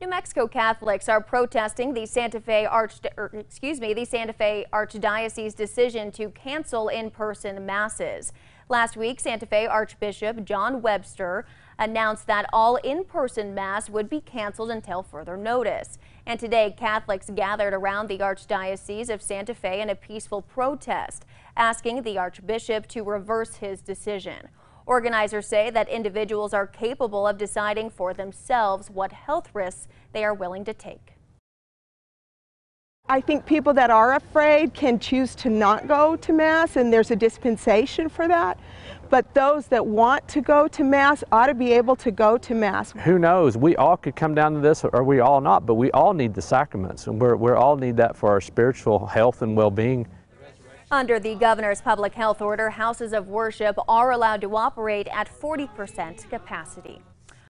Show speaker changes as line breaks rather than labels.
New Mexico Catholics are protesting the Santa Fe Arch, er, excuse me, the Santa Fe Archdiocese decision to cancel in-person masses. Last week, Santa Fe Archbishop John Wester announced that all in-person mass would be canceled until further notice. And today, Catholics gathered around the Archdiocese of Santa Fe in a peaceful protest, asking the Archbishop to reverse his decision. Organizers say that individuals are capable of deciding for themselves what health risks they are willing to take.
I think people that are afraid can choose to not go to Mass, and there's a dispensation for that. But those that want to go to Mass ought to be able to go to Mass.
Who knows? We all could come down to this, or we all not, but we all need the sacraments, and we we all need that for our spiritual health and well being.
Under the governor's public health order, houses of worship are allowed to operate at 40% capacity.